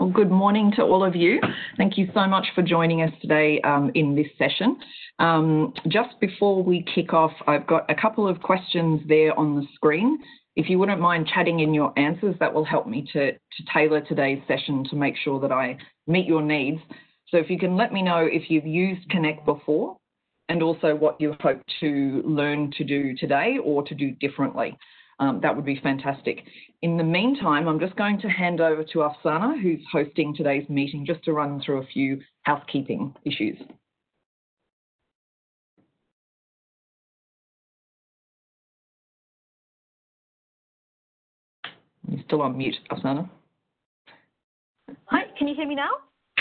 Well, good morning to all of you. Thank you so much for joining us today um, in this session. Um, just before we kick off, I've got a couple of questions there on the screen. If you wouldn't mind chatting in your answers, that will help me to, to tailor today's session to make sure that I meet your needs. So if you can let me know if you've used Connect before and also what you hope to learn to do today or to do differently um, that would be fantastic. In the meantime, I'm just going to hand over to Afsana, who's hosting today's meeting, just to run through a few housekeeping issues. You're still on mute, Afsana. Hi, can you hear me now?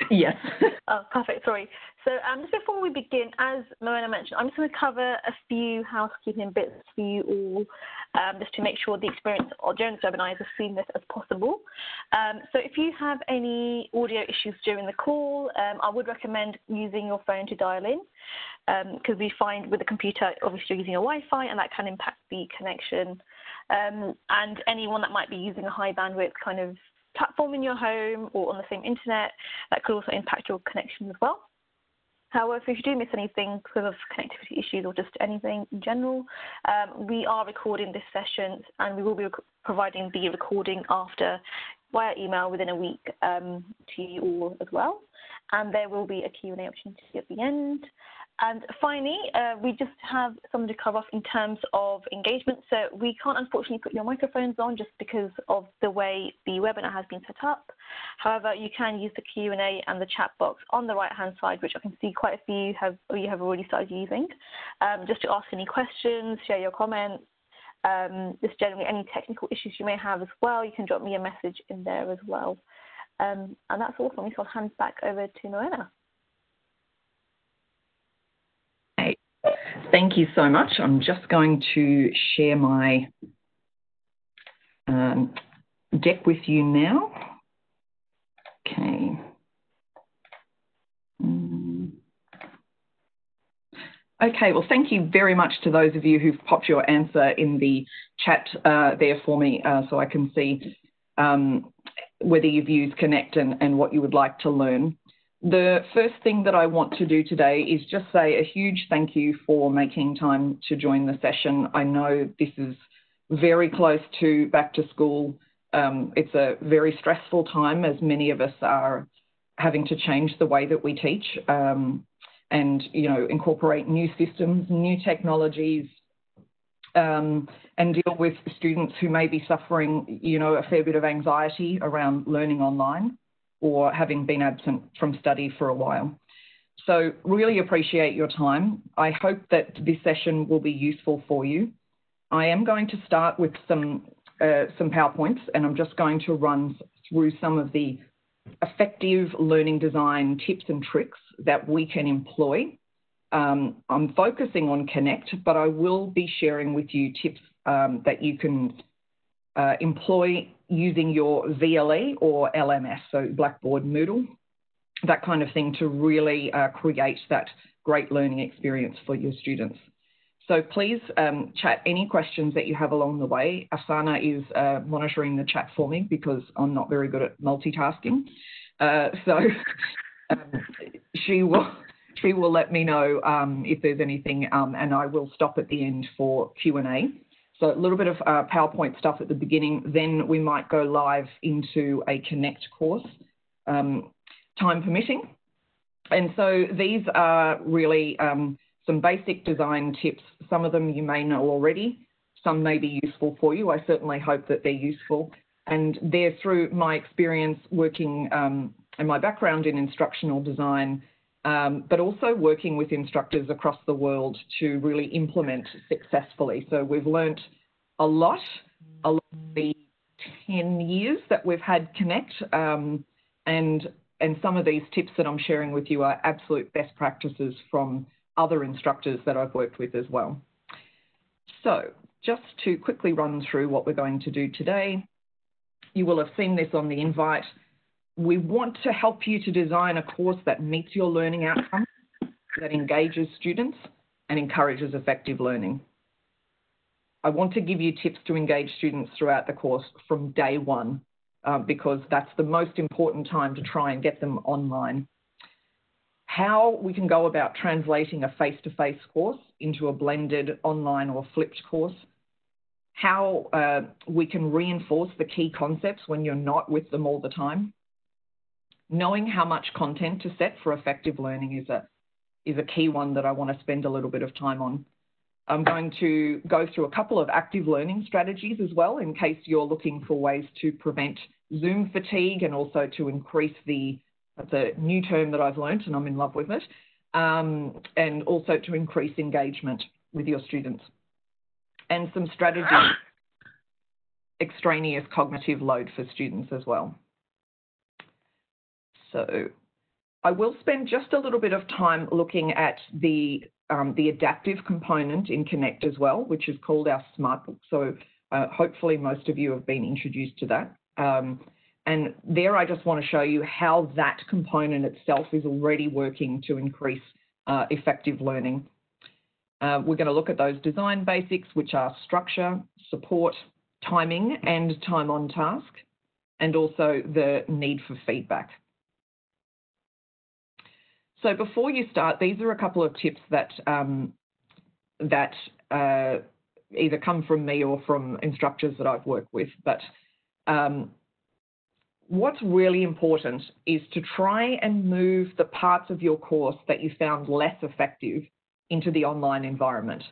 Yes. oh, perfect. Sorry. So um, just before we begin, as Morwenna mentioned, I'm just going to cover a few housekeeping bits for you all, um, just to make sure the experience during this webinar is as seamless as possible. Um, so if you have any audio issues during the call, um, I would recommend using your phone to dial in, because um, we find with the computer, obviously you're using a Wi-Fi, and that can impact the connection. Um, and anyone that might be using a high bandwidth kind of platform in your home or on the same internet, that could also impact your connection as well. However, if you do miss anything because of connectivity issues or just anything in general, um, we are recording this session and we will be providing the recording after via email within a week um, to you all as well. And there will be a Q&A opportunity at the end. And finally, uh, we just have something to cover off in terms of engagement. So we can't unfortunately put your microphones on just because of the way the webinar has been set up. However, you can use the Q&A and the chat box on the right-hand side, which I can see quite a few have you have already started using, um, just to ask any questions, share your comments, um, just generally any technical issues you may have as well. You can drop me a message in there as well. Um, and that's all from me, so I'll hand back over to Morwenna. Thank you so much. I'm just going to share my um, deck with you now. Okay. Mm. Okay, well, thank you very much to those of you who've popped your answer in the chat uh, there for me uh, so I can see um, whether you've used Connect and, and what you would like to learn. The first thing that I want to do today is just say a huge thank you for making time to join the session. I know this is very close to back to school. Um, it's a very stressful time as many of us are having to change the way that we teach um, and you know incorporate new systems, new technologies, um, and deal with students who may be suffering you know a fair bit of anxiety around learning online or having been absent from study for a while. So really appreciate your time. I hope that this session will be useful for you. I am going to start with some, uh, some PowerPoints and I'm just going to run through some of the effective learning design tips and tricks that we can employ. Um, I'm focusing on Connect, but I will be sharing with you tips um, that you can uh, employ using your VLE or LMS, so Blackboard Moodle, that kind of thing to really uh, create that great learning experience for your students. So please um, chat any questions that you have along the way. Afsana is uh, monitoring the chat for me because I'm not very good at multitasking. Uh, so um, she will she will let me know um, if there's anything, um, and I will stop at the end for Q&A. So a little bit of uh, PowerPoint stuff at the beginning, then we might go live into a Connect course, um, time permitting. And so these are really um, some basic design tips. Some of them you may know already. Some may be useful for you. I certainly hope that they're useful. And they're through my experience working um, and my background in instructional design um, but also working with instructors across the world to really implement successfully. So we've learnt a lot along the 10 years that we've had Connect, um, and, and some of these tips that I'm sharing with you are absolute best practices from other instructors that I've worked with as well. So just to quickly run through what we're going to do today, you will have seen this on the invite we want to help you to design a course that meets your learning outcomes, that engages students and encourages effective learning. I want to give you tips to engage students throughout the course from day one. uh, because that's the most important time to try and get them online. How we can go about translating a face-to-face course into a blended online or flipped course. How uh, we can reinforce the key concepts when you're not with them all the time. Knowing how much content to set for effective learning is a, is a key one that I want to spend a little bit of time on. I'm going to go through a couple of active learning strategies as well in case you're looking for ways to prevent Zoom fatigue and also to increase the, the new term that I've learned and I'm in love with it, um, and also to increase engagement with your students. And some strategies, extraneous cognitive load for students as well. So I will spend just a little bit of time looking at the um, the adaptive component in Connect as well, which is called our SmartBook. So uh, hopefully most of you have been introduced to that. Um, and there I just want to show you how that component itself is already working to increase uh, effective learning. Uh, we're going to look at those design basics, which are structure, support, timing, and time on task, and also the need for feedback. So before you start, these are a couple of tips that um, that uh, either come from me or from instructors that I've worked with. But um, what's really important is to try and move the parts of your course that you found less effective into the online environment.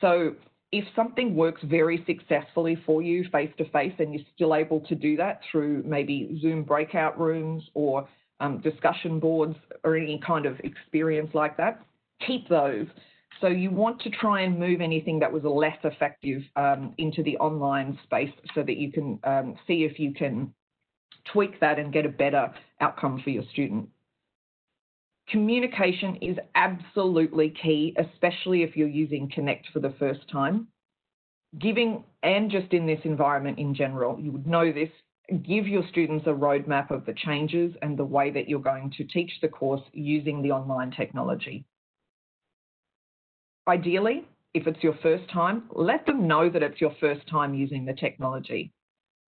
So if something works very successfully for you face to face and you're still able to do that through maybe Zoom breakout rooms or um, discussion boards or any kind of experience like that, keep those. So you want to try and move anything that was less effective um, into the online space so that you can um, see if you can tweak that and get a better outcome for your student. Communication is absolutely key, especially if you're using Connect for the first time. Giving, and just in this environment in general, you would know this, give your students a roadmap of the changes and the way that you're going to teach the course using the online technology. Ideally, if it's your first time, let them know that it's your first time using the technology.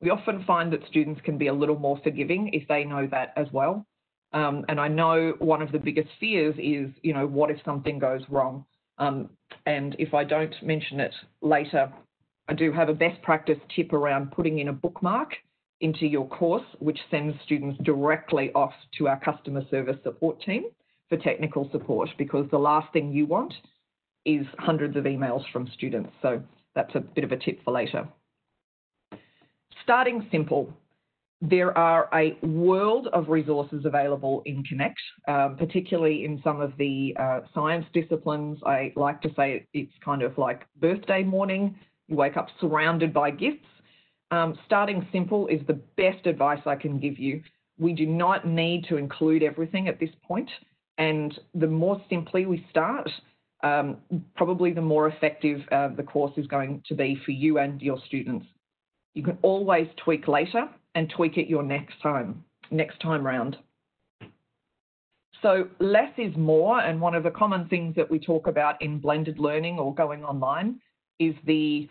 We often find that students can be a little more forgiving if they know that as well. Um, and I know one of the biggest fears is, you know, what if something goes wrong? Um, and if I don't mention it later, I do have a best practice tip around putting in a bookmark into your course, which sends students directly off to our customer service support team for technical support because the last thing you want is hundreds of emails from students. So that's a bit of a tip for later. Starting simple. There are a world of resources available in Connect, um, particularly in some of the uh, science disciplines. I like to say it's kind of like birthday morning. You wake up surrounded by gifts um, starting simple is the best advice I can give you. We do not need to include everything at this point, and the more simply we start, um, probably the more effective uh, the course is going to be for you and your students. You can always tweak later and tweak it your next time, next time round. So less is more, and one of the common things that we talk about in blended learning or going online is the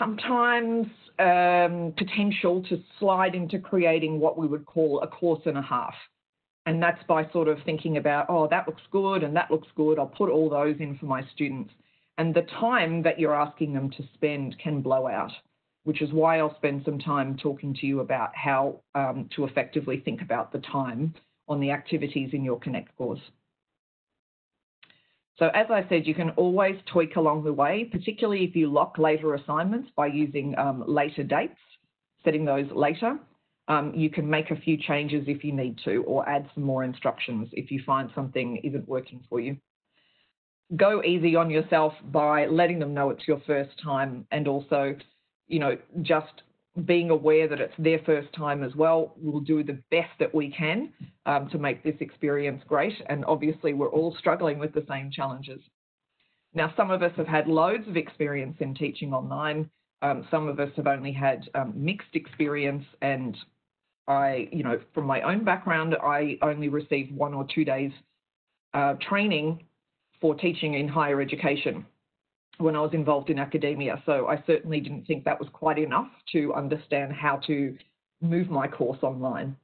sometimes um, potential to slide into creating what we would call a course and a half. And that's by sort of thinking about, oh, that looks good and that looks good. I'll put all those in for my students. And the time that you're asking them to spend can blow out, which is why I'll spend some time talking to you about how um, to effectively think about the time on the activities in your Connect course. So as I said, you can always tweak along the way, particularly if you lock later assignments by using um, later dates, setting those later. Um, you can make a few changes if you need to, or add some more instructions if you find something isn't working for you. Go easy on yourself by letting them know it's your first time and also, you know, just being aware that it's their first time as well, we'll do the best that we can um, to make this experience great. And obviously, we're all struggling with the same challenges. Now, some of us have had loads of experience in teaching online. Um, some of us have only had um, mixed experience. And I, you know, from my own background, I only received one or two days uh, training for teaching in higher education. When I was involved in academia. So I certainly didn't think that was quite enough to understand how to move my course online.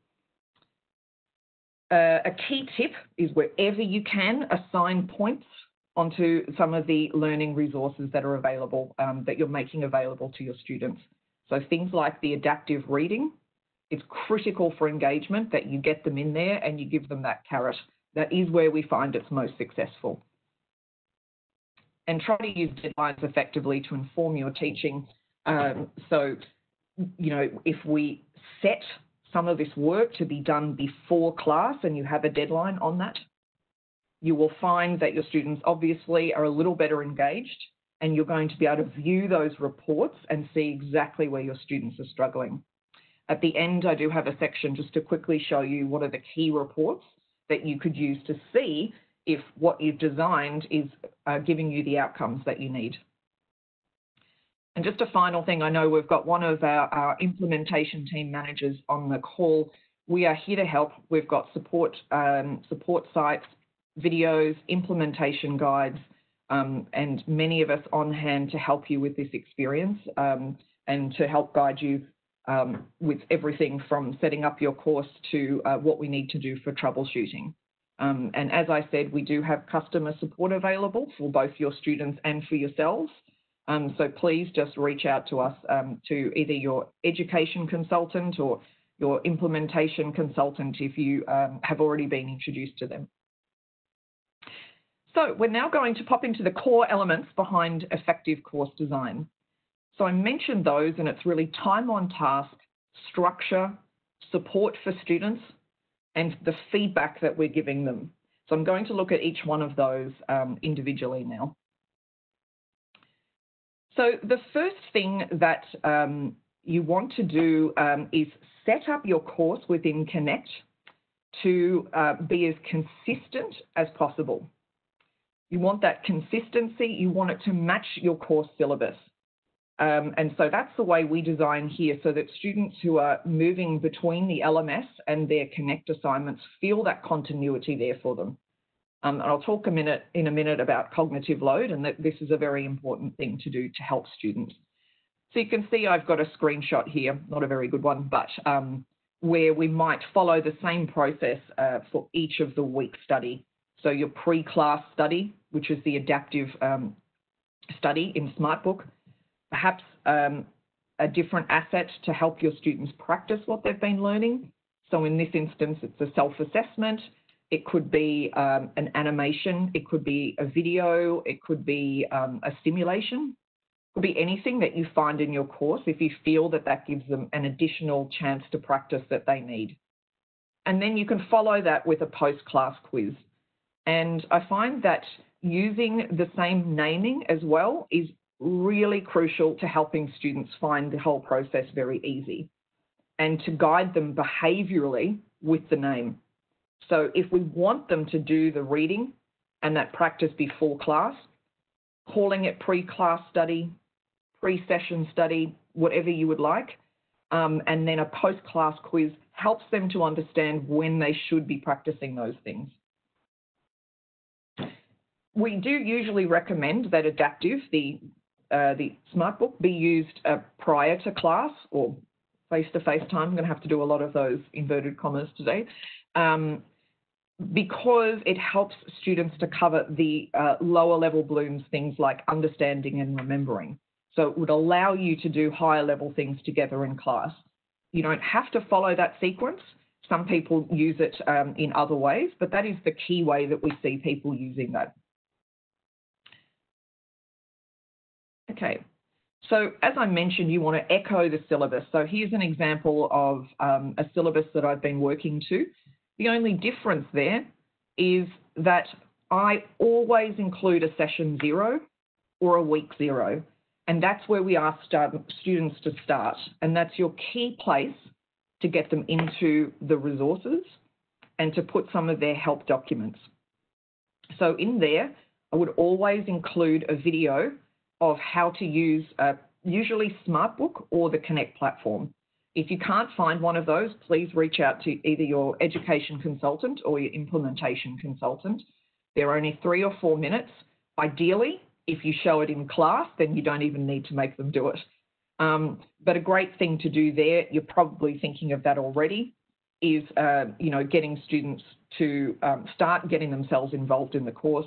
Uh, a key tip is wherever you can assign points onto some of the learning resources that are available, um, that you're making available to your students. So things like the adaptive reading, it's critical for engagement that you get them in there and you give them that carrot. That is where we find it's most successful. And try to use deadlines effectively to inform your teaching. Um, so, you know, if we set some of this work to be done before class and you have a deadline on that, you will find that your students obviously are a little better engaged and you're going to be able to view those reports and see exactly where your students are struggling. At the end, I do have a section just to quickly show you what are the key reports that you could use to see if what you've designed is uh, giving you the outcomes that you need. And just a final thing, I know we've got one of our, our implementation team managers on the call. We are here to help. We've got support, um, support sites, videos, implementation guides, um, and many of us on hand to help you with this experience um, and to help guide you um, with everything from setting up your course to uh, what we need to do for troubleshooting. Um, and as I said, we do have customer support available for both your students and for yourselves. Um, so please just reach out to us um, to either your education consultant or your implementation consultant if you um, have already been introduced to them. So we're now going to pop into the core elements behind effective course design. So I mentioned those and it's really time on task, structure, support for students, and the feedback that we're giving them. So I'm going to look at each one of those um, individually now. So the first thing that um, you want to do um, is set up your course within Connect to uh, be as consistent as possible. You want that consistency, you want it to match your course syllabus. Um, and so that's the way we design here so that students who are moving between the LMS and their Connect assignments feel that continuity there for them. Um, and I'll talk a minute in a minute about cognitive load and that this is a very important thing to do to help students. So you can see I've got a screenshot here, not a very good one, but um, where we might follow the same process uh, for each of the week study. So your pre-class study, which is the adaptive um, study in SmartBook, perhaps um, a different asset to help your students practice what they've been learning. So in this instance, it's a self-assessment. It could be um, an animation. It could be a video. It could be um, a simulation. It could be anything that you find in your course if you feel that that gives them an additional chance to practice that they need. And then you can follow that with a post-class quiz. And I find that using the same naming as well is really crucial to helping students find the whole process very easy and to guide them behaviourally with the name. So if we want them to do the reading and that practice before class, calling it pre-class study, pre-session study, whatever you would like, um, and then a post-class quiz helps them to understand when they should be practicing those things we do usually recommend that adaptive, the uh, the SmartBook, be used uh, prior to class or face-to-face -face time. I'm going to have to do a lot of those inverted commas today. Um, because it helps students to cover the uh, lower level blooms, things like understanding and remembering. So it would allow you to do higher level things together in class. You don't have to follow that sequence. Some people use it um, in other ways, but that is the key way that we see people using that. Okay, so as I mentioned, you want to echo the syllabus. So here's an example of um, a syllabus that I've been working to. The only difference there is that I always include a session zero or a week zero. And that's where we ask students to start. And that's your key place to get them into the resources and to put some of their help documents. So in there, I would always include a video of how to use usually SmartBook or the Connect platform. If you can't find one of those, please reach out to either your education consultant or your implementation consultant. They're only three or four minutes. Ideally, If you show it in class, then you don't even need to make them do it. Um, but a great thing to do there, you're probably thinking of that already, is uh, you know getting students to um, start getting themselves involved in the course.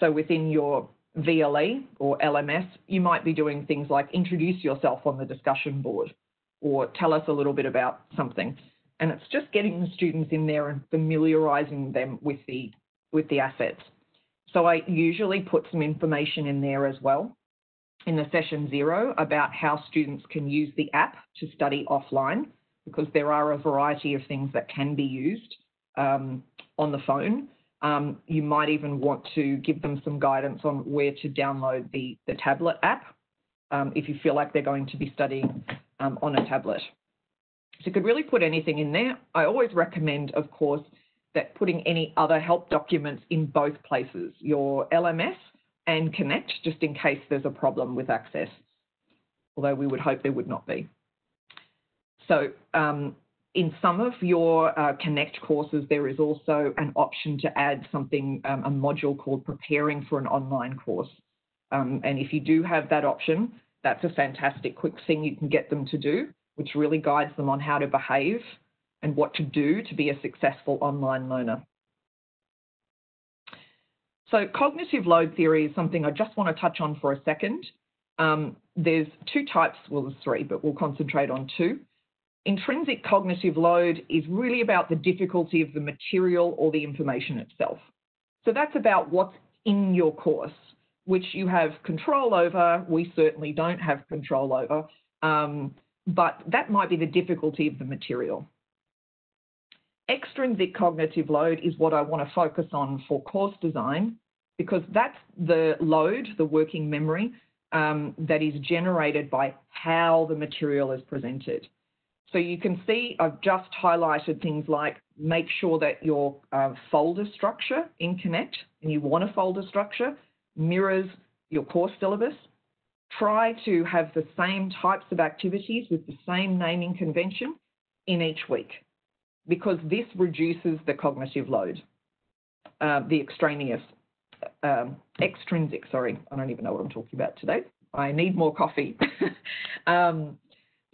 So within your VLE or LMS, you might be doing things like introduce yourself on the discussion board or tell us a little bit about something. And it's just getting the students in there and familiarising them with the, with the assets. So I usually put some information in there as well in the session zero about how students can use the app to study offline because there are a variety of things that can be used um, on the phone. Um, you might even want to give them some guidance on where to download the, the tablet app um, if you feel like they're going to be studying um, on a tablet. So you could really put anything in there. I always recommend, of course, that putting any other help documents in both places, your LMS and Connect, just in case there's a problem with access, although we would hope there would not be. So um, in some of your uh, Connect courses, there is also an option to add something, um, a module called Preparing for an Online Course. Um, and if you do have that option, that's a fantastic quick thing you can get them to do, which really guides them on how to behave and what to do to be a successful online learner. So cognitive load theory is something I just want to touch on for a second. Um, there's two types, well, there's three, but we'll concentrate on two. Intrinsic cognitive load is really about the difficulty of the material or the information itself. So that's about what's in your course, which you have control over. We certainly don't have control over, um, but that might be the difficulty of the material. Extrinsic cognitive load is what I want to focus on for course design because that's the load, the working memory, um, that is generated by how the material is presented. So you can see I've just highlighted things like make sure that your uh, folder structure in Connect, and you want a folder structure, mirrors your course syllabus. Try to have the same types of activities with the same naming convention in each week because this reduces the cognitive load, uh, the extraneous, um, extrinsic, sorry, I don't even know what I'm talking about today. I need more coffee. um,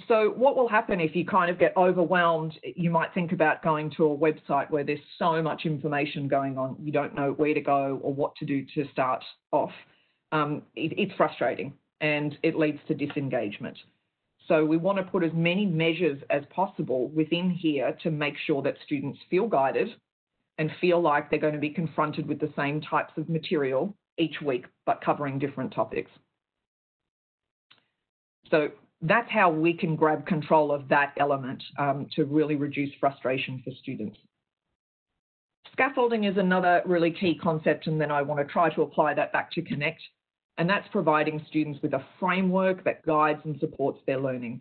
so what will happen if you kind of get overwhelmed, you might think about going to a website where there's so much information going on, you don't know where to go or what to do to start off. Um, it, it's frustrating and it leads to disengagement. So we want to put as many measures as possible within here to make sure that students feel guided and feel like they're going to be confronted with the same types of material each week, but covering different topics. So that's how we can grab control of that element um, to really reduce frustration for students. Scaffolding is another really key concept, and then I want to try to apply that back to Connect, and that's providing students with a framework that guides and supports their learning.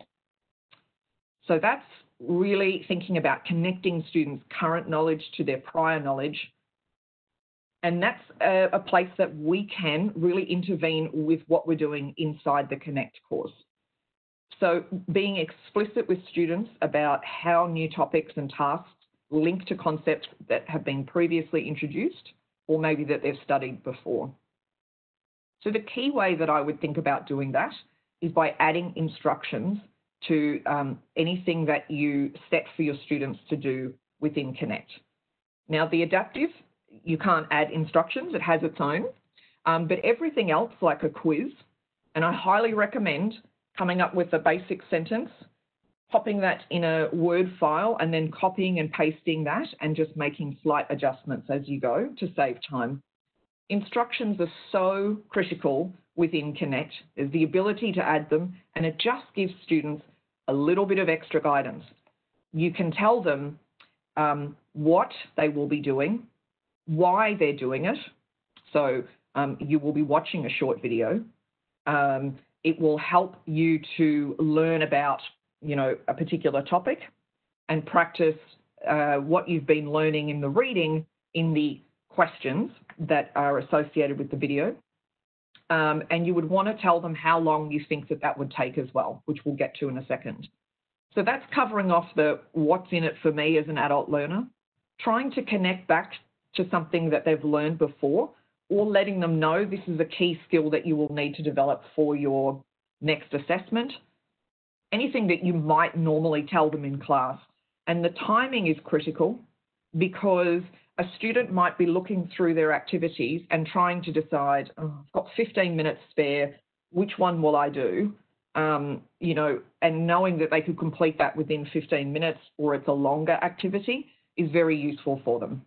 So that's really thinking about connecting students' current knowledge to their prior knowledge. And that's a, a place that we can really intervene with what we're doing inside the Connect course. So being explicit with students about how new topics and tasks link to concepts that have been previously introduced or maybe that they've studied before. So the key way that I would think about doing that is by adding instructions to um, anything that you set for your students to do within Connect. Now the adaptive, you can't add instructions, it has its own, um, but everything else like a quiz, and I highly recommend coming up with a basic sentence, popping that in a Word file, and then copying and pasting that and just making slight adjustments as you go to save time. Instructions are so critical within Connect. There's the ability to add them, and it just gives students a little bit of extra guidance. You can tell them um, what they will be doing, why they're doing it. So um, you will be watching a short video. Um, it will help you to learn about, you know, a particular topic and practice uh, what you've been learning in the reading in the questions that are associated with the video. Um, and you would want to tell them how long you think that that would take as well, which we'll get to in a second. So that's covering off the what's in it for me as an adult learner, trying to connect back to something that they've learned before or letting them know this is a key skill that you will need to develop for your next assessment. Anything that you might normally tell them in class. And the timing is critical because a student might be looking through their activities and trying to decide, oh, I've got 15 minutes spare, which one will I do? Um, you know, and knowing that they could complete that within 15 minutes or it's a longer activity is very useful for them.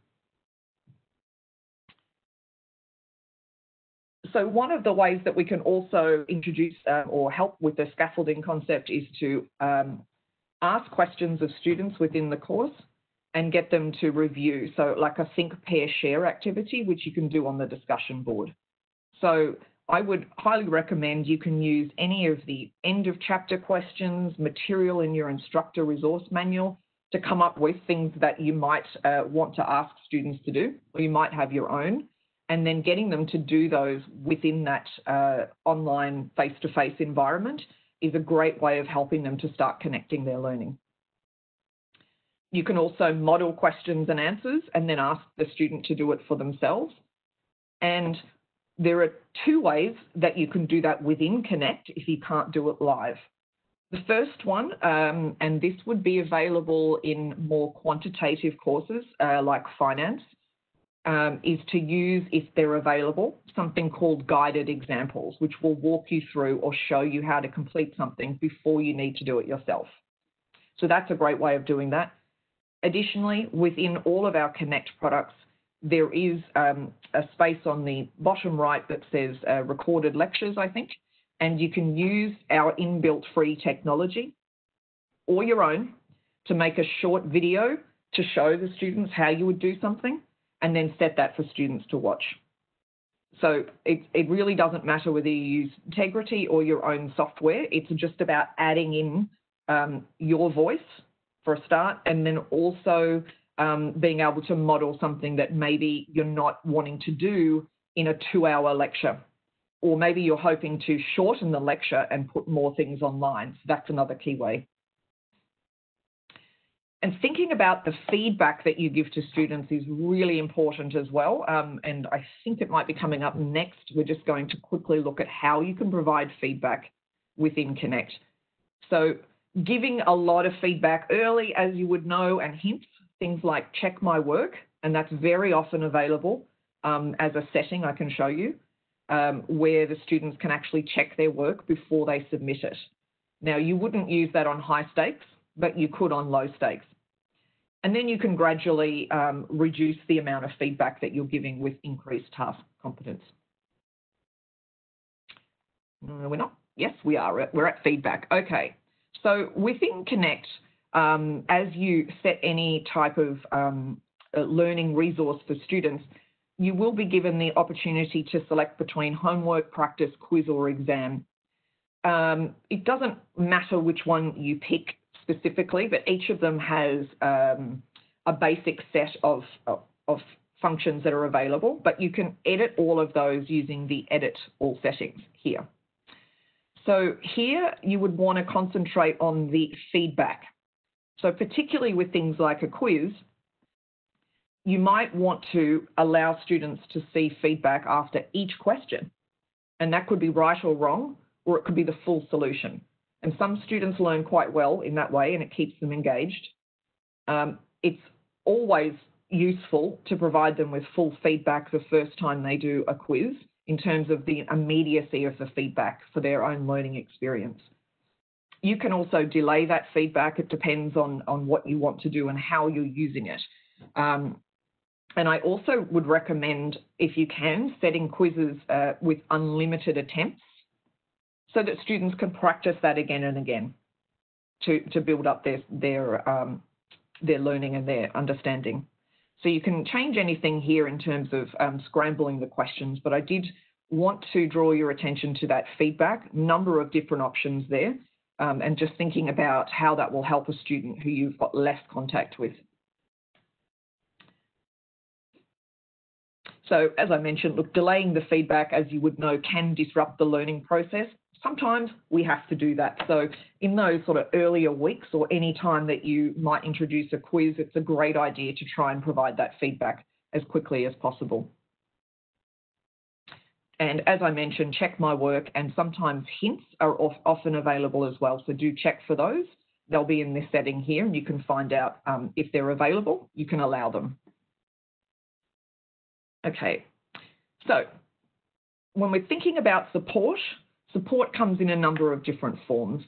So one of the ways that we can also introduce uh, or help with the scaffolding concept is to um, ask questions of students within the course and get them to review. So like a think, pair, share activity, which you can do on the discussion board. So I would highly recommend you can use any of the end of chapter questions, material in your instructor resource manual to come up with things that you might uh, want to ask students to do, or you might have your own, and then getting them to do those within that uh, online face-to-face environment is a great way of helping them to start connecting their learning. You can also model questions and answers and then ask the student to do it for themselves. And there are two ways that you can do that within Connect if you can't do it live. The first one, um, and this would be available in more quantitative courses uh, like finance, um, is to use, if they're available, something called guided examples, which will walk you through or show you how to complete something before you need to do it yourself. So that's a great way of doing that. Additionally, within all of our Connect products, there is um, a space on the bottom right that says uh, recorded lectures, I think, and you can use our inbuilt free technology or your own to make a short video to show the students how you would do something and then set that for students to watch. So it, it really doesn't matter whether you use Tegrity or your own software. It's just about adding in um, your voice for a start, and then also um, being able to model something that maybe you're not wanting to do in a two hour lecture. Or maybe you're hoping to shorten the lecture and put more things online. So that's another key way. And thinking about the feedback that you give to students is really important as well. Um, and I think it might be coming up next. We're just going to quickly look at how you can provide feedback within Connect. So giving a lot of feedback early, as you would know, and hints, things like check my work, and that's very often available um, as a setting I can show you, um, where the students can actually check their work before they submit it. Now, you wouldn't use that on high stakes, but you could on low stakes. And then you can gradually um, reduce the amount of feedback that you're giving with increased task competence. No, we're not. Yes, we are. We're at feedback. Okay. So within Connect, um, as you set any type of um, learning resource for students, you will be given the opportunity to select between homework, practice, quiz, or exam. Um, it doesn't matter which one you pick specifically, but each of them has um, a basic set of, of, of functions that are available, but you can edit all of those using the edit all settings here. So here you would want to concentrate on the feedback. So particularly with things like a quiz, you might want to allow students to see feedback after each question. And that could be right or wrong, or it could be the full solution. And some students learn quite well in that way and it keeps them engaged. Um, it's always useful to provide them with full feedback the first time they do a quiz in terms of the immediacy of the feedback for their own learning experience. You can also delay that feedback. It depends on, on what you want to do and how you're using it. Um, and I also would recommend, if you can, setting quizzes uh, with unlimited attempts so that students can practice that again and again to, to build up their, their, um, their learning and their understanding. So you can change anything here in terms of um, scrambling the questions, but I did want to draw your attention to that feedback, number of different options there, um, and just thinking about how that will help a student who you've got less contact with. So as I mentioned, look, delaying the feedback, as you would know, can disrupt the learning process sometimes we have to do that. So in those sort of earlier weeks or any time that you might introduce a quiz, it's a great idea to try and provide that feedback as quickly as possible. And as I mentioned, check my work and sometimes hints are often available as well. So do check for those. They'll be in this setting here and you can find out um, if they're available, you can allow them. Okay, so when we're thinking about support, support comes in a number of different forms.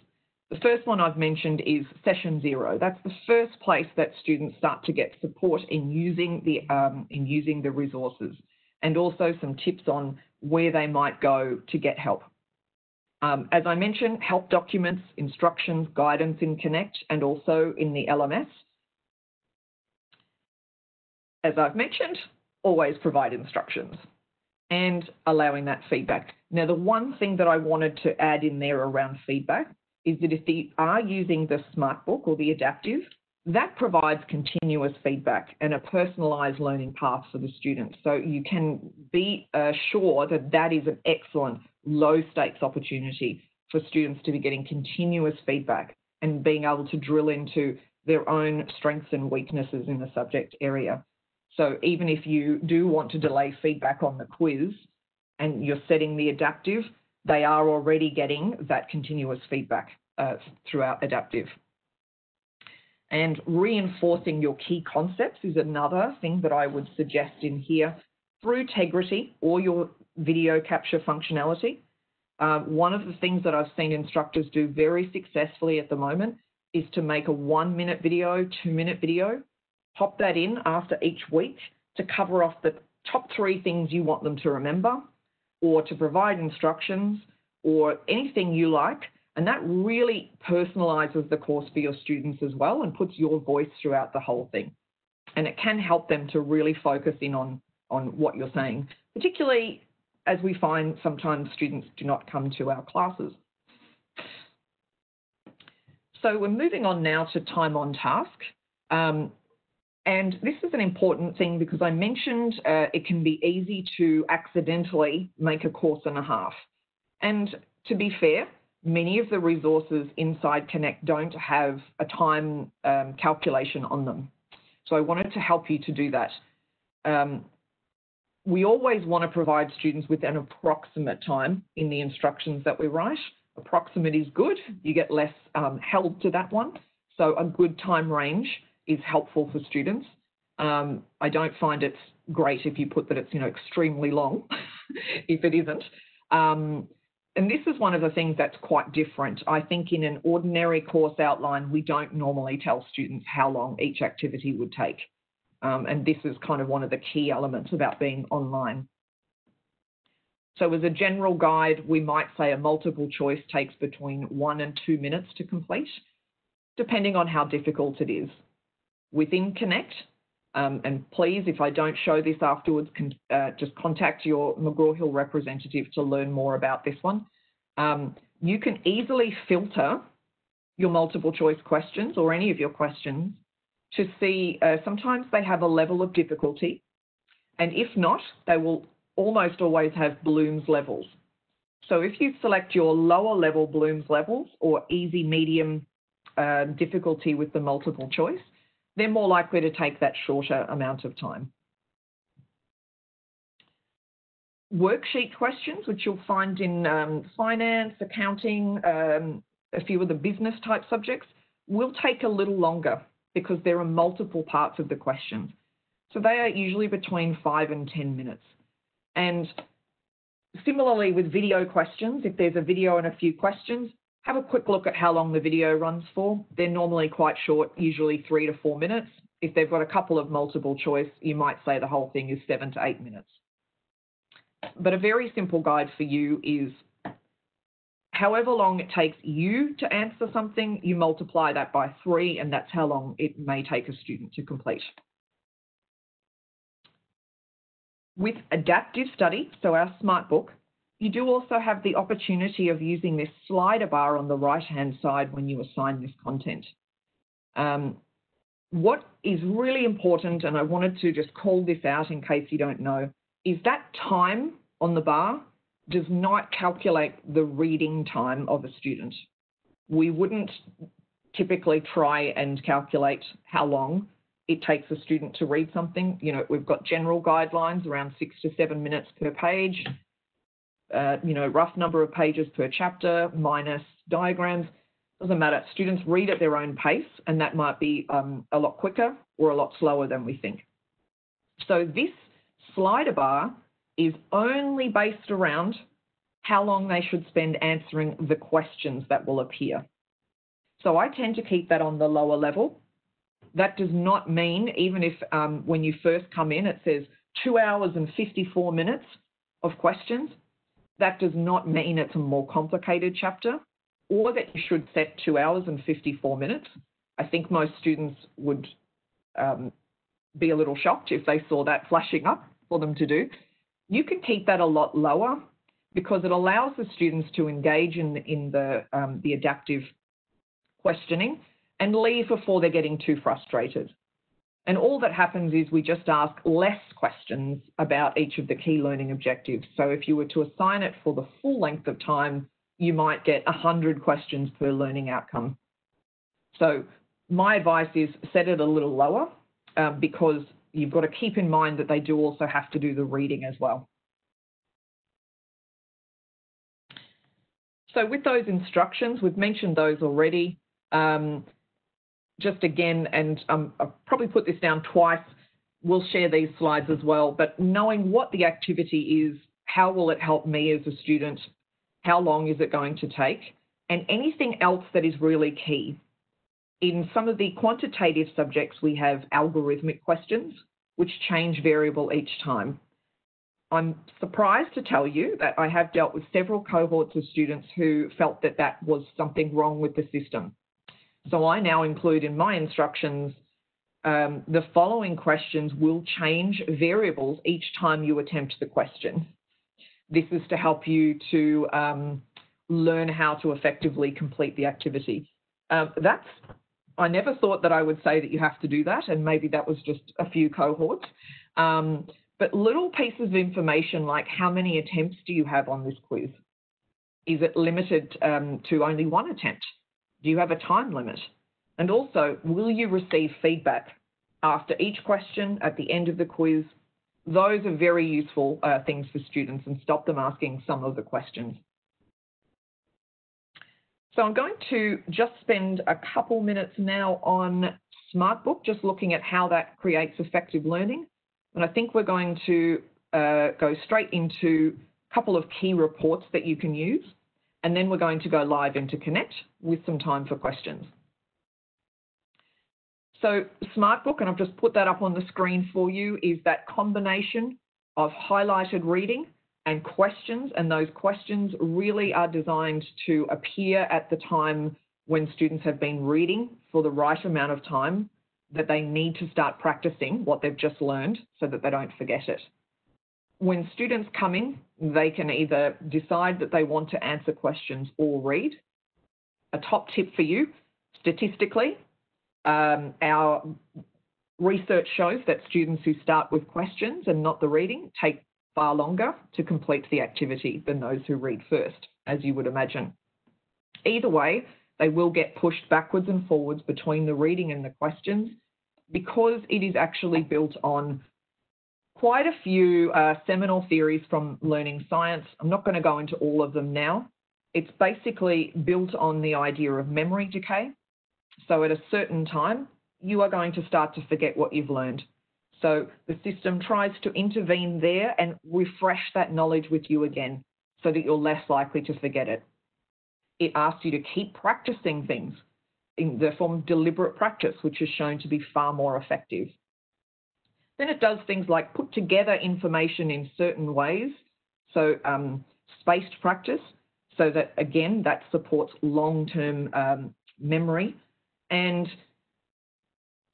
The first one I've mentioned is session zero. That's the first place that students start to get support in using the, um, in using the resources and also some tips on where they might go to get help. Um, as I mentioned, help documents, instructions, guidance in Connect and also in the LMS. As I've mentioned, always provide instructions and allowing that feedback. Now, the one thing that I wanted to add in there around feedback is that if they are using the SmartBook or the adaptive, that provides continuous feedback and a personalised learning path for the students. So you can be uh, sure that that is an excellent low stakes opportunity for students to be getting continuous feedback and being able to drill into their own strengths and weaknesses in the subject area. So even if you do want to delay feedback on the quiz and you're setting the adaptive, they are already getting that continuous feedback uh, throughout adaptive. And reinforcing your key concepts is another thing that I would suggest in here through Tegrity or your video capture functionality. Uh, one of the things that I've seen instructors do very successfully at the moment is to make a one minute video, two minute video, pop that in after each week to cover off the top three things you want them to remember or to provide instructions or anything you like. And that really personalizes the course for your students as well and puts your voice throughout the whole thing. And it can help them to really focus in on, on what you're saying, particularly as we find sometimes students do not come to our classes. So we're moving on now to time on task. Um, and this is an important thing because I mentioned uh, it can be easy to accidentally make a course and a half. And to be fair, many of the resources inside Connect don't have a time um, calculation on them. So I wanted to help you to do that. Um, we always want to provide students with an approximate time in the instructions that we write. Approximate is good, you get less um, held to that one. So a good time range is helpful for students. Um, I don't find it's great if you put that it's you know extremely long, if it isn't. Um, and this is one of the things that's quite different. I think in an ordinary course outline, we don't normally tell students how long each activity would take. Um, and this is kind of one of the key elements about being online. So as a general guide, we might say a multiple choice takes between one and two minutes to complete, depending on how difficult it is within Connect. Um, and please, if I don't show this afterwards, can, uh, just contact your McGraw-Hill representative to learn more about this one. Um, you can easily filter your multiple choice questions or any of your questions to see, uh, sometimes they have a level of difficulty, and if not, they will almost always have Bloom's levels. So if you select your lower level Bloom's levels or easy, medium uh, difficulty with the multiple choice, they're more likely to take that shorter amount of time. Worksheet questions, which you'll find in um, finance, accounting, um, a few of the business type subjects, will take a little longer because there are multiple parts of the questions. So they are usually between five and 10 minutes. And similarly with video questions, if there's a video and a few questions, have a quick look at how long the video runs for. They're normally quite short, usually three to four minutes. If they've got a couple of multiple choice, you might say the whole thing is seven to eight minutes. But a very simple guide for you is however long it takes you to answer something, you multiply that by three, and that's how long it may take a student to complete. With adaptive study, so our smart book, you do also have the opportunity of using this slider bar on the right-hand side when you assign this content. Um, what is really important, and I wanted to just call this out in case you don't know, is that time on the bar does not calculate the reading time of a student. We wouldn't typically try and calculate how long it takes a student to read something. You know, we've got general guidelines around six to seven minutes per page. Uh, you know, rough number of pages per chapter minus diagrams. Doesn't matter. Students read at their own pace, and that might be um, a lot quicker or a lot slower than we think. So this slider bar is only based around how long they should spend answering the questions that will appear. So I tend to keep that on the lower level. That does not mean, even if um, when you first come in it says two hours and 54 minutes of questions, that does not mean it's a more complicated chapter or that you should set two hours and 54 minutes. I think most students would um, be a little shocked if they saw that flashing up for them to do. You can keep that a lot lower because it allows the students to engage in, in the, um, the adaptive questioning and leave before they're getting too frustrated. And all that happens is we just ask less questions about each of the key learning objectives. So if you were to assign it for the full length of time, you might get 100 questions per learning outcome. So my advice is set it a little lower um, because you've got to keep in mind that they do also have to do the reading as well. So with those instructions, we've mentioned those already. Um, just again, and um, I've probably put this down twice, we'll share these slides as well, but knowing what the activity is, how will it help me as a student, how long is it going to take, and anything else that is really key. In some of the quantitative subjects, we have algorithmic questions, which change variable each time. I'm surprised to tell you that I have dealt with several cohorts of students who felt that that was something wrong with the system. So I now include in my instructions um, the following questions will change variables each time you attempt the question. This is to help you to um, learn how to effectively complete the activity. Um, that's, I never thought that I would say that you have to do that, and maybe that was just a few cohorts. Um, but little pieces of information like how many attempts do you have on this quiz? Is it limited um, to only one attempt? Do you have a time limit? And also, will you receive feedback after each question at the end of the quiz? Those are very useful uh, things for students and stop them asking some of the questions. So I'm going to just spend a couple minutes now on SmartBook, just looking at how that creates effective learning. And I think we're going to uh, go straight into a couple of key reports that you can use and then we're going to go live into Connect with some time for questions. So SmartBook, and I've just put that up on the screen for you, is that combination of highlighted reading and questions, and those questions really are designed to appear at the time when students have been reading for the right amount of time that they need to start practicing what they've just learned so that they don't forget it when students come in, they can either decide that they want to answer questions or read. A top tip for you, statistically, um, our research shows that students who start with questions and not the reading take far longer to complete the activity than those who read first, as you would imagine. Either way, they will get pushed backwards and forwards between the reading and the questions because it is actually built on quite a few uh, seminal theories from learning science. I'm not going to go into all of them now. It's basically built on the idea of memory decay. So at a certain time, you are going to start to forget what you've learned. So the system tries to intervene there and refresh that knowledge with you again so that you're less likely to forget it. It asks you to keep practicing things in the form of deliberate practice, which is shown to be far more effective. Then it does things like put together information in certain ways, so um, spaced practice, so that again, that supports long-term um, memory. And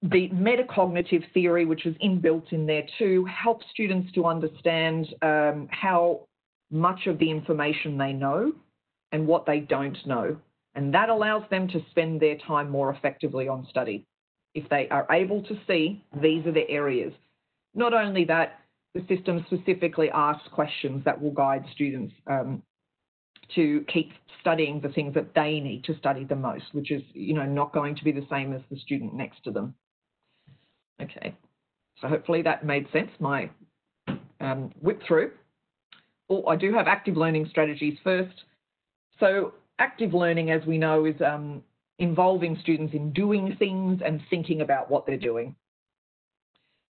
the metacognitive theory, which is inbuilt in there too, helps students to understand um, how much of the information they know and what they don't know. And that allows them to spend their time more effectively on study. If they are able to see these are the areas, not only that, the system specifically asks questions that will guide students um, to keep studying the things that they need to study the most, which is, you know, not going to be the same as the student next to them. Okay, so hopefully that made sense, my um, whip through. oh, I do have active learning strategies first. So active learning, as we know, is um, involving students in doing things and thinking about what they're doing.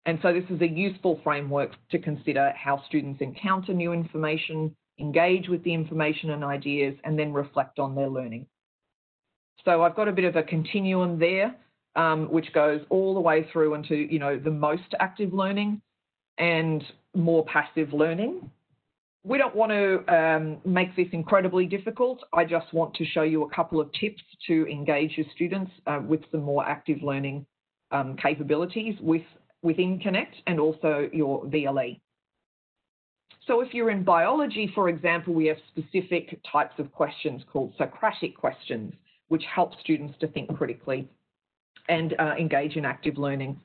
And so this is a useful framework to consider how students encounter new information, engage with the information and ideas, and then reflect on their learning. So I've got a bit of a continuum there, um, which goes all the way through into, you know, the most active learning and more passive learning. We don't want to um, make this incredibly difficult. I just want to show you a couple of tips to engage your students uh, with some more active learning um, capabilities with, within Connect and also your VLE. So if you're in biology, for example, we have specific types of questions called Socratic questions, which help students to think critically and uh, engage in active learning.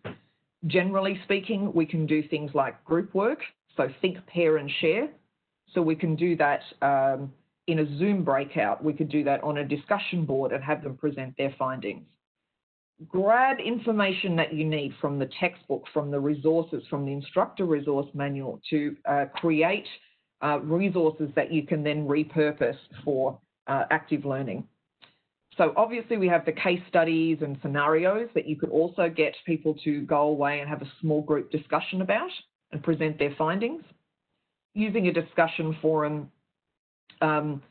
Generally speaking, we can do things like group work, so think, pair and share. So we can do that um, in a Zoom breakout. We could do that on a discussion board and have them present their findings. Grab information that you need from the textbook, from the resources, from the instructor resource manual to uh, create uh, resources that you can then repurpose for uh, active learning. So obviously we have the case studies and scenarios that you could also get people to go away and have a small group discussion about and present their findings. Using a discussion forum, um,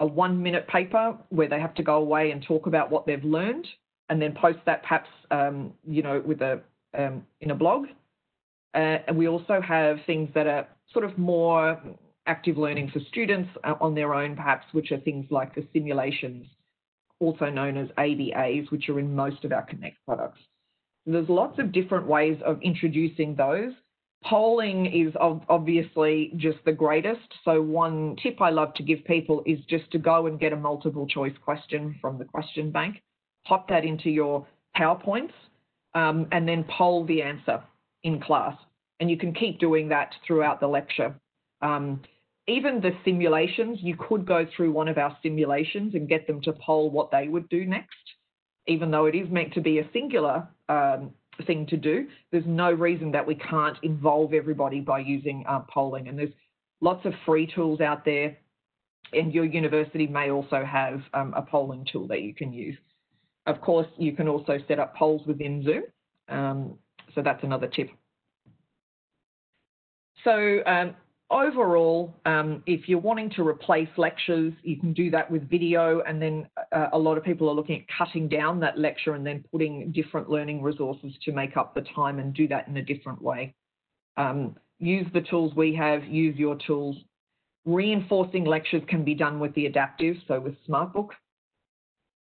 a one minute paper where they have to go away and talk about what they've learned and then post that perhaps, um, you know, with a, um, in a blog. Uh, and we also have things that are sort of more active learning for students uh, on their own, perhaps, which are things like the simulations also known as ABAs, which are in most of our Connect products. There's lots of different ways of introducing those. Polling is obviously just the greatest. So one tip I love to give people is just to go and get a multiple choice question from the question bank, pop that into your PowerPoints, um, and then poll the answer in class. And you can keep doing that throughout the lecture. Um, even the simulations, you could go through one of our simulations and get them to poll what they would do next. Even though it is meant to be a singular um, thing to do, there's no reason that we can't involve everybody by using uh, polling. And there's lots of free tools out there, and your university may also have um, a polling tool that you can use. Of course, you can also set up polls within Zoom. Um, so that's another tip. So um, overall, um, if you're wanting to replace lectures, you can do that with video, and then uh, a lot of people are looking at cutting down that lecture and then putting different learning resources to make up the time and do that in a different way. Um, use the tools we have, use your tools. Reinforcing lectures can be done with the adaptive, so with SmartBook.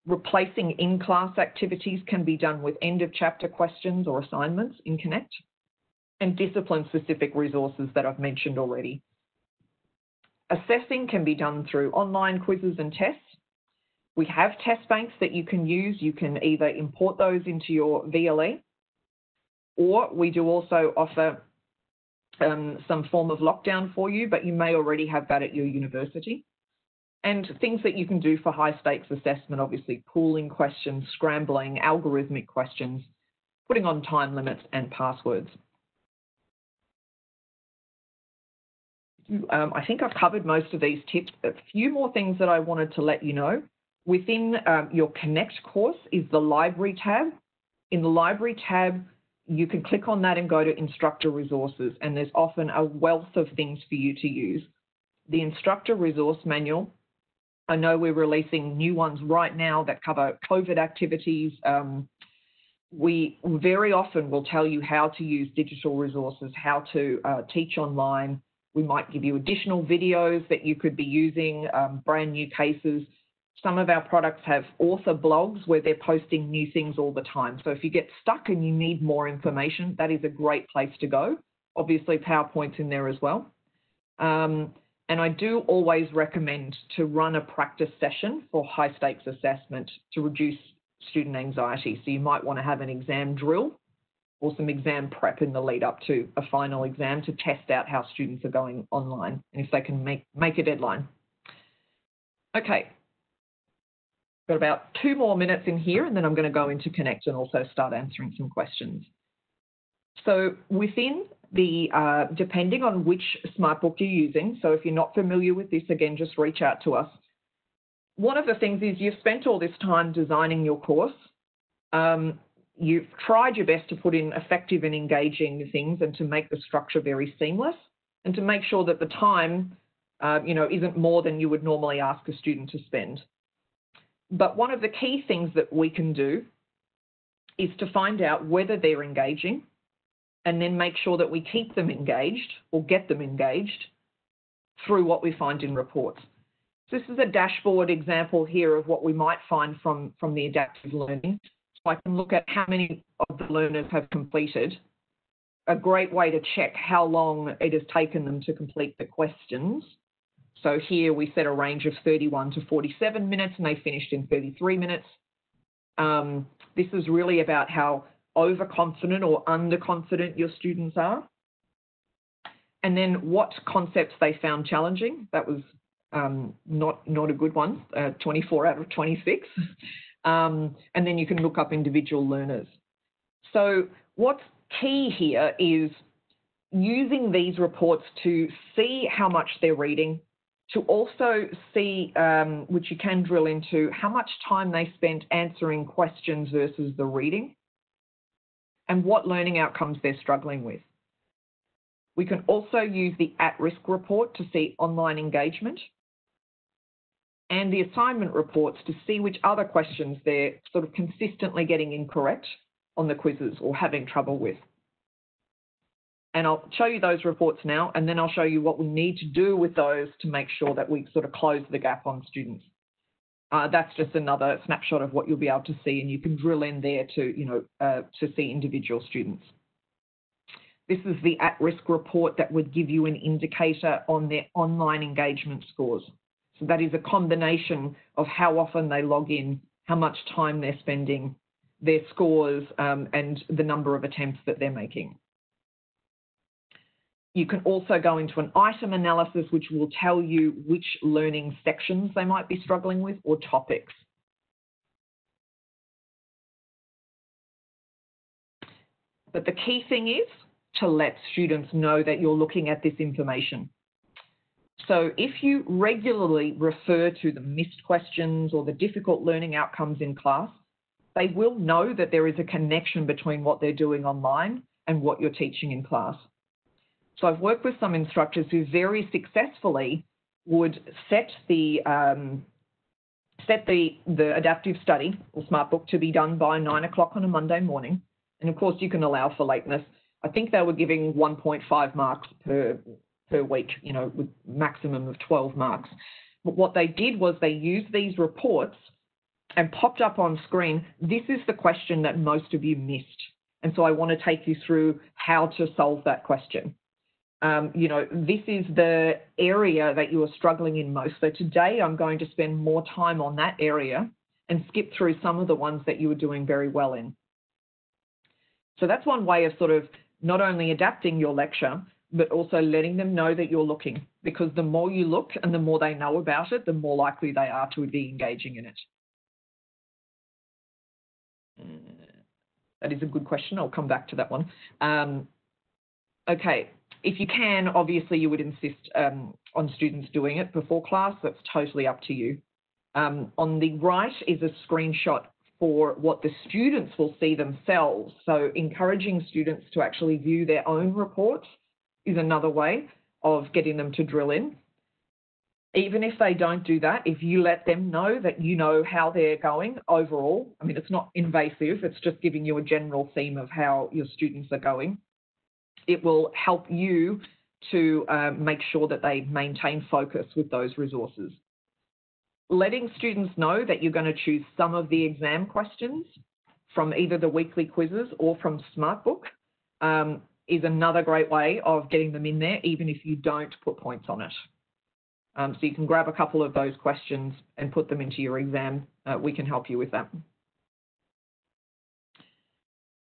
Replacing in-class activities can be done with end-of-chapter questions or assignments in Connect and discipline-specific resources that I've mentioned already. Assessing can be done through online quizzes and tests. We have test banks that you can use. You can either import those into your VLE, or we do also offer um, some form of lockdown for you, but you may already have that at your university. And things that you can do for high stakes assessment, obviously pooling questions, scrambling, algorithmic questions, putting on time limits and passwords. um, I think I've covered most of these tips. A few more things that I wanted to let you know. Within um, your Connect course is the Library tab. In the Library tab, you can click on that and go to Instructor Resources, and there's often a wealth of things for you to use. The Instructor Resource Manual, I know we're releasing new ones right now that cover COVID activities. Um, we very often will tell you how to use digital resources, how to uh, teach online, we might give you additional videos that you could be using, um, brand new cases. Some of our products have author blogs where they're posting new things all the time. So if you get stuck and you need more information, that is a great place to go. Obviously, PowerPoint's in there as well. Um, and I do always recommend to run a practice session for high stakes assessment to reduce student anxiety. So you might want to have an exam drill or some exam prep in the lead up to a final exam to test out how students are going online and if they can make, make a deadline. Okay, got about two more minutes in here and then I'm going to go into Connect and also start answering some questions. So within the, uh, depending on which SmartBook you're using, so if you're not familiar with this, again, just reach out to us. One of the things is you've spent all this time designing your course. Um, you've tried your best to put in effective and engaging things and to make the structure very seamless and to make sure that the time, uh, you know, isn't more than you would normally ask a student to spend. But one of the key things that we can do is to find out whether they're engaging and then make sure that we keep them engaged or get them engaged through what we find in reports. So this is a dashboard example here of what we might find from, from the adaptive learning. So I can look at how many of the learners have completed. A great way to check how long it has taken them to complete the questions. So here we set a range of 31 to 47 minutes and they finished in 33 minutes. Um, this is really about how overconfident or underconfident your students are. And then what concepts they found challenging. That was um, not, not a good one, uh, 24 out of 26. um, and then you can look up individual learners. So what's key here is using these reports to see how much they're reading, to also see, um, which you can drill into, how much time they spent answering questions versus the reading and what learning outcomes they're struggling with. We can also use the at-risk report to see online engagement and the assignment reports to see which other questions they're sort of consistently getting incorrect on the quizzes or having trouble with. And I'll show you those reports now, and then I'll show you what we need to do with those to make sure that we sort of close the gap on students. Uh, that's just another snapshot of what you'll be able to see, and you can drill in there to, you know, uh, to see individual students. This is the at-risk report that would give you an indicator on their online engagement scores. So that is a combination of how often they log in, how much time they're spending, their scores, um, and the number of attempts that they're making. You can also go into an item analysis, which will tell you which learning sections they might be struggling with or topics. But the key thing is to let students know that you're looking at this information. So if you regularly refer to the missed questions or the difficult learning outcomes in class, they will know that there is a connection between what they're doing online and what you're teaching in class. So I've worked with some instructors who very successfully would set the um, set the, the adaptive study or SmartBook to be done by nine o'clock on a Monday morning. And of course you can allow for lateness. I think they were giving 1.5 marks per per week, you know, with maximum of 12 marks. But what they did was they used these reports and popped up on screen, this is the question that most of you missed. And so I want to take you through how to solve that question um, you know, this is the area that you are struggling in most. So today I'm going to spend more time on that area and skip through some of the ones that you were doing very well in. So that's one way of sort of not only adapting your lecture, but also letting them know that you're looking because the more you look and the more they know about it, the more likely they are to be engaging in it. Uh, that is a good question. I'll come back to that one. Um, okay, if you can, obviously you would insist um, on students doing it before class. That's totally up to you. Um, on the right is a screenshot for what the students will see themselves. So encouraging students to actually view their own reports is another way of getting them to drill in. Even if they don't do that, if you let them know that you know how they're going overall, I mean, it's not invasive, it's just giving you a general theme of how your students are going it will help you to uh, make sure that they maintain focus with those resources. Letting students know that you're going to choose some of the exam questions from either the weekly quizzes or from SmartBook um, is another great way of getting them in there, even if you don't put points on it. Um, so you can grab a couple of those questions and put them into your exam. Uh, we can help you with that.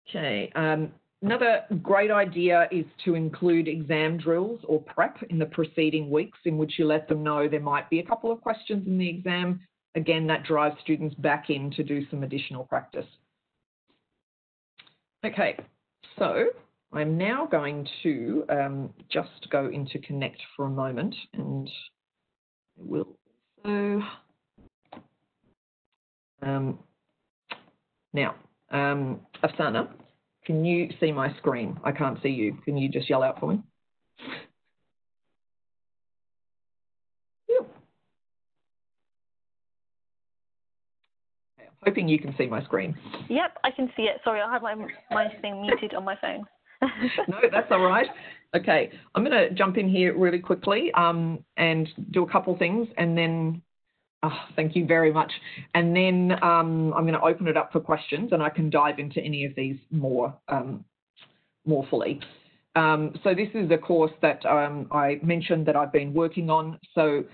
Okay, um, Another great idea is to include exam drills or prep in the preceding weeks in which you let them know there might be a couple of questions in the exam. Again, that drives students back in to do some additional practice. Okay, so I'm now going to um, just go into Connect for a moment and we'll also um, now, um, Afsana, can you see my screen? I can't see you. Can you just yell out for me? Yep. I'm hoping you can see my screen. Yep, I can see it. Sorry, I had my my thing muted on my phone. no, that's all right. Okay, I'm going to jump in here really quickly um, and do a couple things, and then oh, thank you very much. And then um, I'm going to open it up for questions, and I can dive into any of these more um, more fully. Um, so this is a course that um, I mentioned that I've been working on. So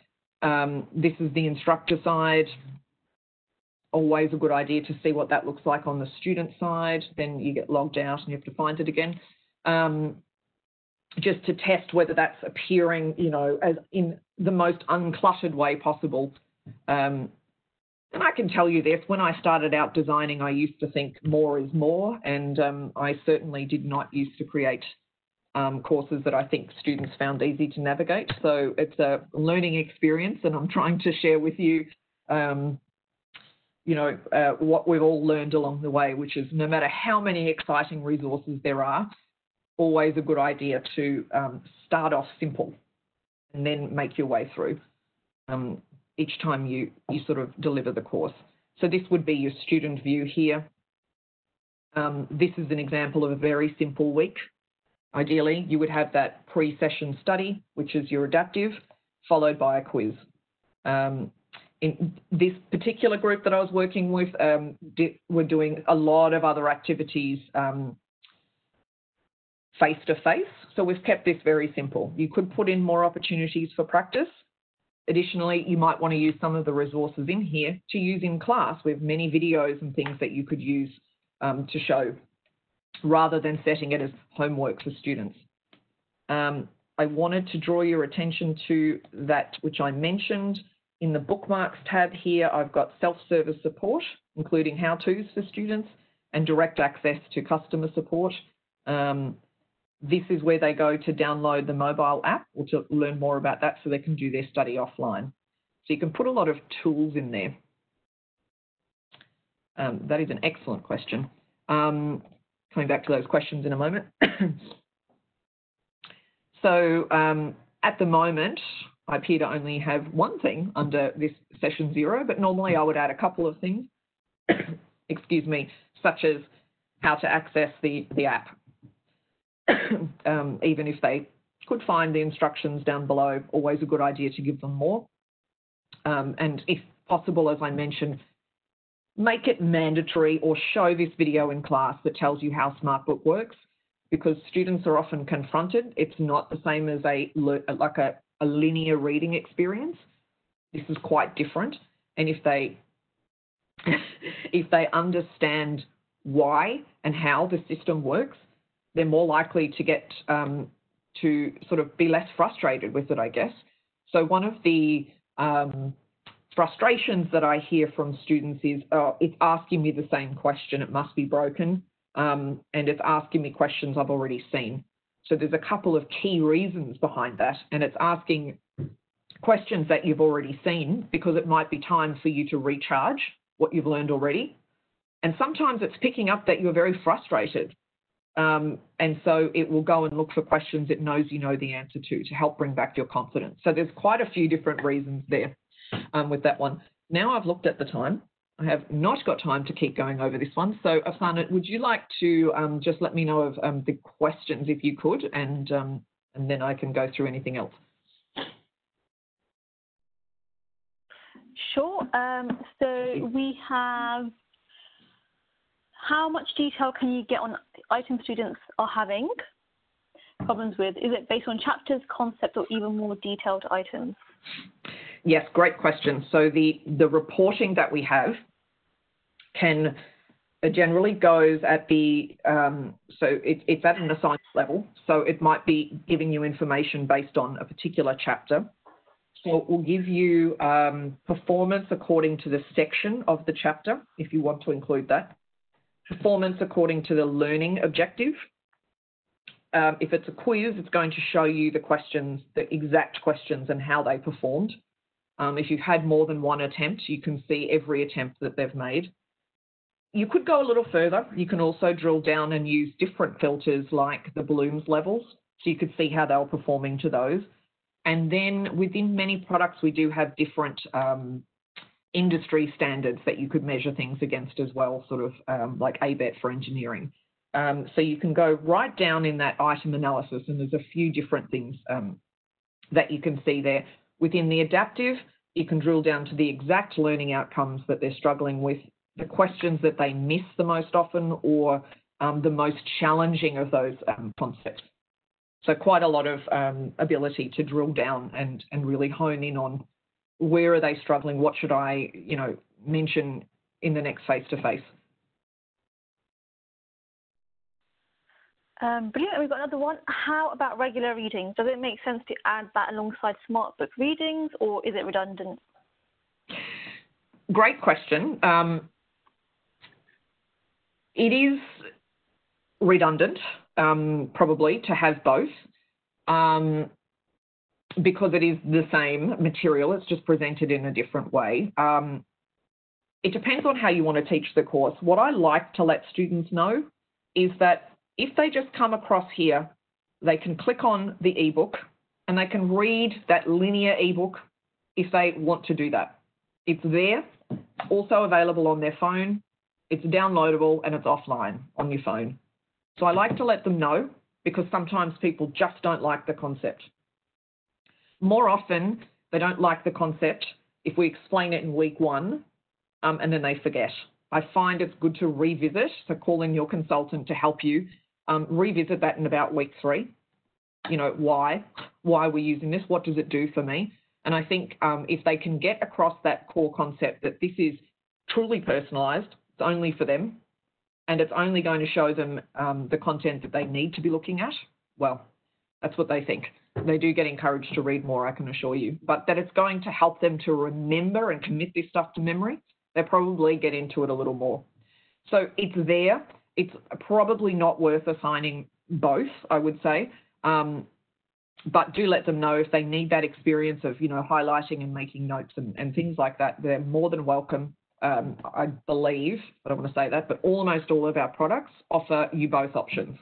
um, this is the instructor side always a good idea to see what that looks like on the student side. Then you get logged out and you have to find it again. Um, just to test whether that's appearing, you know, as in the most uncluttered way possible. Um, and I can tell you this, when I started out designing, I used to think more is more, and um, I certainly did not used to create um, courses that I think students found easy to navigate. So it's a learning experience, and I'm trying to share with you um, you know, uh, what we've all learned along the way, which is no matter how many exciting resources there are, always a good idea to um, start off simple and then make your way through um, each time you, you sort of deliver the course. So this would be your student view here. Um, this is an example of a very simple week. Ideally, you would have that pre-session study, which is your adaptive, followed by a quiz. Um, in this particular group that I was working with, um, did, were doing a lot of other activities face to face. So we've kept this very simple. You could put in more opportunities for practice. Additionally, you might want to use some of the resources in here to use in class with many videos and things that you could use um, to show rather than setting it as homework for students. Um, I wanted to draw your attention to that which I mentioned, in the bookmarks tab here, I've got self-service support, including how-tos for students and direct access to customer support. Um, this is where they go to download the mobile app or to learn more about that so they can do their study offline. So you can put a lot of tools in there. Um, that is an excellent question. Um, coming back to those questions in a moment. so um, at the moment, I appear to only have one thing under this session zero, but normally I would add a couple of things, excuse me, such as how to access the, the app. um, even if they could find the instructions down below, always a good idea to give them more. Um, and if possible, as I mentioned, make it mandatory or show this video in class that tells you how SmartBook works because students are often confronted. It's not the same as a like a a linear reading experience. This is quite different. And if they if they understand why and how the system works, they're more likely to get um, to sort of be less frustrated with it, I guess. So one of the um, frustrations that I hear from students is, oh, it's asking me the same question, it must be broken, um, and it's asking me questions I've already seen. So there's a couple of key reasons behind that, and it's asking questions that you've already seen because it might be time for you to recharge what you've learned already. And sometimes it's picking up that you're very frustrated. Um, and so it will go and look for questions it knows you know the answer to to help bring back your confidence. So there's quite a few different reasons there um, with that one. Now I've looked at the time. I have not got time to keep going over this one. So, Afsana, would you like to um, just let me know of um, the questions if you could, and um, and then I can go through anything else. Sure. Um, so we have how much detail can you get on items students are having problems with? Is it based on chapters, concepts, or even more detailed items? Yes, great question. So the, the reporting that we have can uh, generally goes at the um, so it, it's at an assignment level. So it might be giving you information based on a particular chapter. So it will give you um, performance according to the section of the chapter, if you want to include that. Performance according to the learning objective. um, if it's a quiz, it's going to show you the questions, the exact questions and how they performed. Um, if you've had more than one attempt, you can see every attempt that they've made. You could go a little further. You can also drill down and use different filters like the Bloom's levels. So you could see how they were performing to those. And then within many products, we do have different um, industry standards that you could measure things against as well, sort of um, like ABET for engineering. Um, so you can go right down in that item analysis, and there's a few different things um, that you can see there. Within the adaptive, you can drill down to the exact learning outcomes that they're struggling with, the questions that they miss the most often, or um, the most challenging of those um, concepts. So quite a lot of um, ability to drill down and, and really hone in on where are they struggling, what should I, you know, mention in the next face-to-face. Um, brilliant. We've got another one. How about regular readings? Does it make sense to add that alongside SmartBook readings or is it redundant? Great question. Um, it is redundant, um, probably, to have both um, because it is the same material, it's just presented in a different way. Um, it depends on how you want to teach the course. What I like to let students know is that if they just come across here, they can click on the ebook and they can read that linear ebook if they want to do that. It's there, also available on their phone, it's downloadable and it's offline on your phone. So I like to let them know because sometimes people just don't like the concept. More often, they don't like the concept if we explain it in week one um, and then they forget. I find it's good to revisit, so call in your consultant to help you um, revisit that in about week three. You know, why? Why are we using this? What does it do for me? And I think um, if they can get across that core concept that this is truly personalised, it's only for them, and it's only going to show them um, the content that they need to be looking at, well, that's what they think. They do get encouraged to read more, I can assure you, but that it's going to help them to remember and commit this stuff to memory, they probably get into it a little more. So it's there it's probably not worth assigning both, I would say. Um, but do let them know if they need that experience of, you know, highlighting and making notes and, and things like that. They're more than welcome. Um, I believe, I don't want to say that, but almost all of our products offer you both options.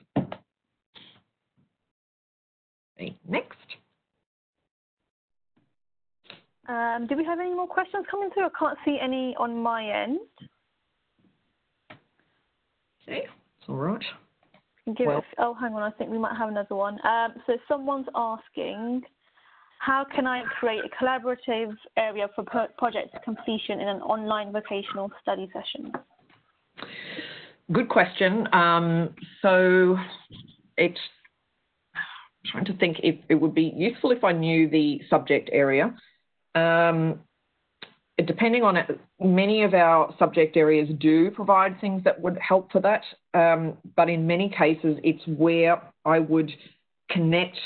Next. Um, do we have any more questions coming through? I can't see any on my end. Okay, it's all right. Give well, oh, hang on, I think we might have another one. Um, so someone's asking, how can I create a collaborative area for project completion in an online vocational study session? Good question. Um, so it's trying to think if it would be useful if I knew the subject area. Um, depending on it, many of our subject areas do provide things that would help for that. Um, but in many cases, it's where I would connect,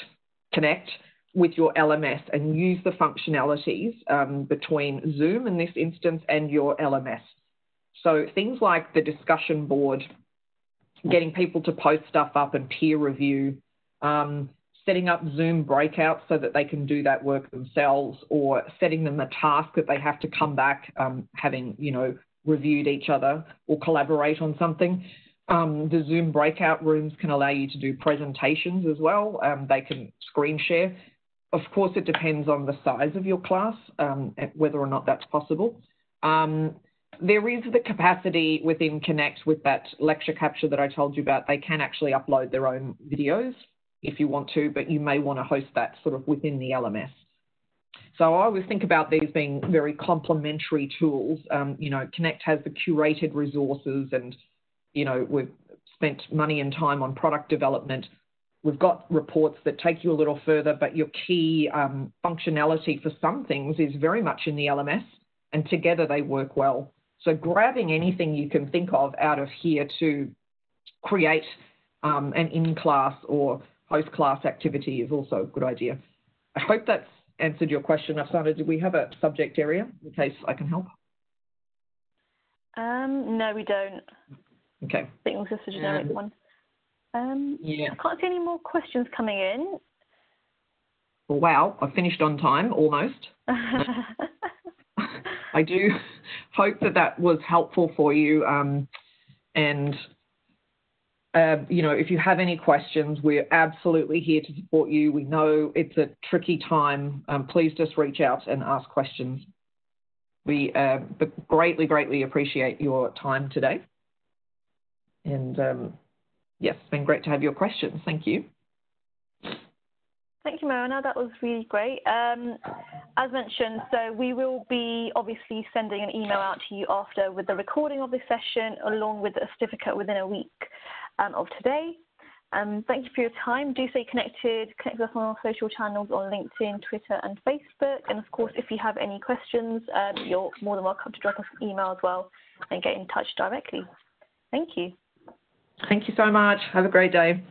connect with your LMS and use the functionalities um, between Zoom in this instance and your LMS. So things like the discussion board, getting people to post stuff up and peer review, um, setting up Zoom breakouts so that they can do that work themselves or setting them a task that they have to come back um, having, you know, reviewed each other or collaborate on something. Um, the Zoom breakout rooms can allow you to do presentations as well. Um, they can screen share. Of course, it depends on the size of your class, um, whether or not that's possible. Um, there is the capacity within Connect with that lecture capture that I told you about. They can actually upload their own videos if you want to, but you may want to host that sort of within the LMS. So I always think about these being very complementary tools. Um, you know, Connect has the curated resources and, you know, we've spent money and time on product development. We've got reports that take you a little further, but your key um, functionality for some things is very much in the LMS, and together they work well. So grabbing anything you can think of out of here to create um, an in-class or post-class activity is also a good idea. I hope that's answered your question, Afsana. Do we have a subject area in case I can help? Um, no, we don't. Okay. I think it was just a generic um, one. Um, Yeah. I can't see any more questions coming in. Wow, I finished on time almost. I do hope that that was helpful for you. Um, and, uh, you know, if you have any questions, we're absolutely here to support you. We know it's a tricky time. Um, please just reach out and ask questions. We uh, greatly, greatly appreciate your time today. And um, yes, it's been great to have your questions. Thank you. Thank you, Morwenna. That was really great. Um, as mentioned, so we will be obviously sending an email out to you after with the recording of this session, along with a certificate within a week um, of today. Um, thank you for your time. Do stay connected. Connect with us on our social channels on LinkedIn, Twitter, and Facebook. And of course, if you have any questions, um, you're more than welcome to drop us an email as well and get in touch directly. Thank you. Thank you so much. Have a great day.